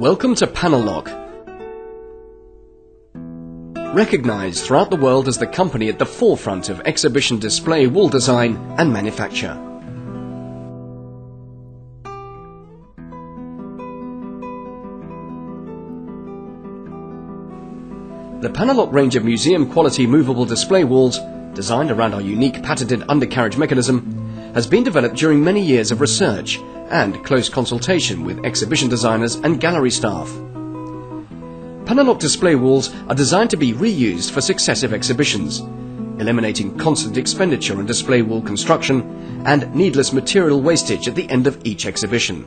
Welcome to Panelock. Recognized throughout the world as the company at the forefront of exhibition display wall design and manufacture. The Panelock range of museum quality movable display walls, designed around our unique patented undercarriage mechanism, has been developed during many years of research and close consultation with exhibition designers and gallery staff. Panelock display walls are designed to be reused for successive exhibitions, eliminating constant expenditure on display wall construction and needless material wastage at the end of each exhibition.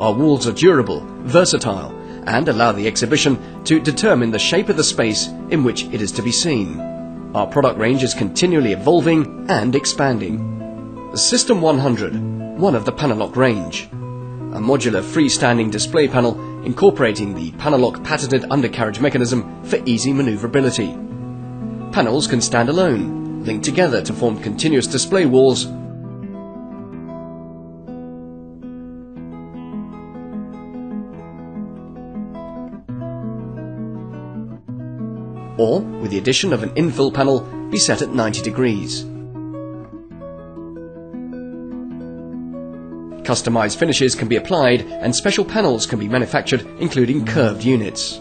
Our walls are durable, versatile, and allow the exhibition to determine the shape of the space in which it is to be seen. Our product range is continually evolving and expanding. System 100, one of the Panelock range. A modular freestanding display panel incorporating the Panelock patented undercarriage mechanism for easy maneuverability. Panels can stand alone, linked together to form continuous display walls or, with the addition of an infill panel, be set at 90 degrees. Customized finishes can be applied and special panels can be manufactured, including curved units.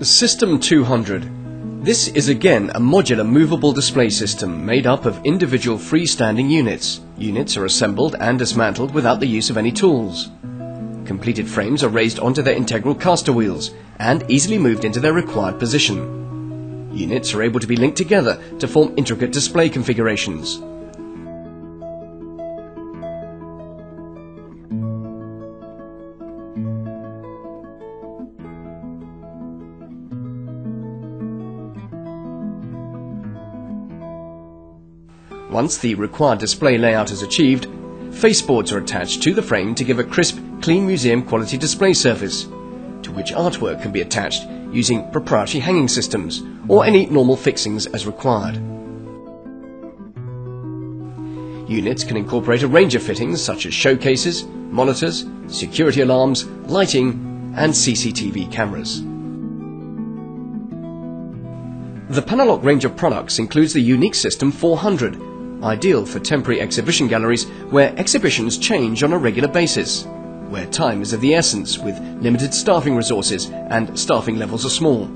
System 200. This is again a modular movable display system made up of individual freestanding units. Units are assembled and dismantled without the use of any tools. Completed frames are raised onto their integral caster wheels and easily moved into their required position. Units are able to be linked together to form intricate display configurations. Once the required display layout is achieved, faceboards are attached to the frame to give a crisp, clean museum quality display surface, to which artwork can be attached using proprietary hanging systems or any normal fixings as required. Units can incorporate a range of fittings such as showcases, monitors, security alarms, lighting, and CCTV cameras. The Panelock range of products includes the unique System 400, ideal for temporary exhibition galleries where exhibitions change on a regular basis, where time is of the essence with limited staffing resources and staffing levels are small.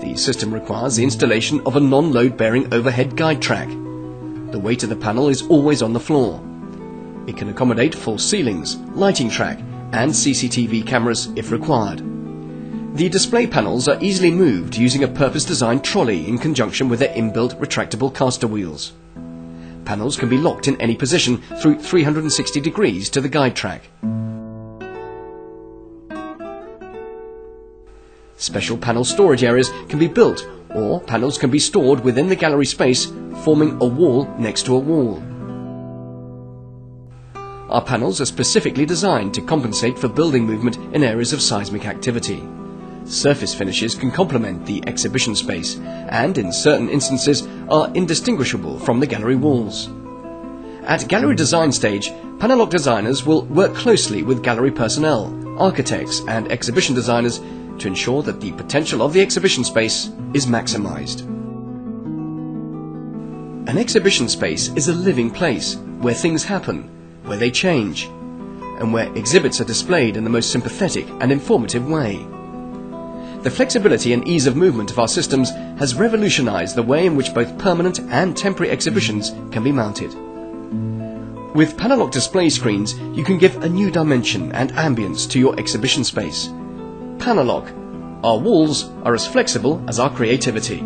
The system requires the installation of a non-load bearing overhead guide track. The weight of the panel is always on the floor. It can accommodate full ceilings, lighting track, and CCTV cameras if required. The display panels are easily moved using a purpose-designed trolley in conjunction with their inbuilt retractable caster wheels. Panels can be locked in any position through 360 degrees to the guide track. Special panel storage areas can be built or panels can be stored within the gallery space, forming a wall next to a wall. Our panels are specifically designed to compensate for building movement in areas of seismic activity. Surface finishes can complement the exhibition space and, in certain instances, are indistinguishable from the gallery walls. At gallery design stage, Panelock designers will work closely with gallery personnel, architects, and exhibition designers to ensure that the potential of the exhibition space is maximized. An exhibition space is a living place where things happen, where they change, and where exhibits are displayed in the most sympathetic and informative way. The flexibility and ease of movement of our systems has revolutionized the way in which both permanent and temporary exhibitions can be mounted. With Panelock display screens, you can give a new dimension and ambience to your exhibition space. Panelock, our walls are as flexible as our creativity.